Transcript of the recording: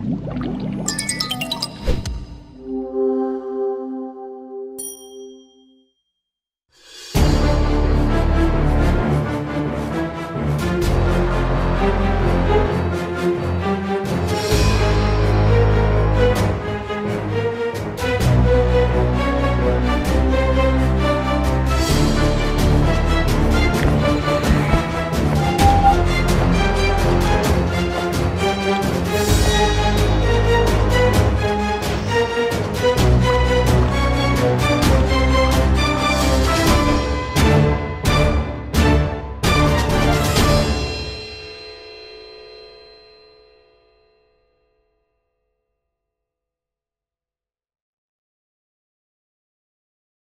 Música